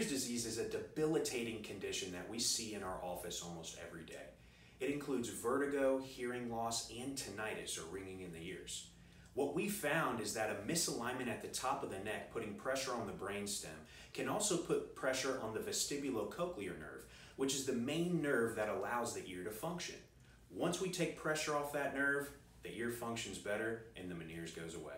Meniere's disease is a debilitating condition that we see in our office almost every day. It includes vertigo, hearing loss, and tinnitus or ringing in the ears. What we found is that a misalignment at the top of the neck, putting pressure on the brainstem, can also put pressure on the vestibulocochlear nerve, which is the main nerve that allows the ear to function. Once we take pressure off that nerve, the ear functions better and the Meniere's goes away.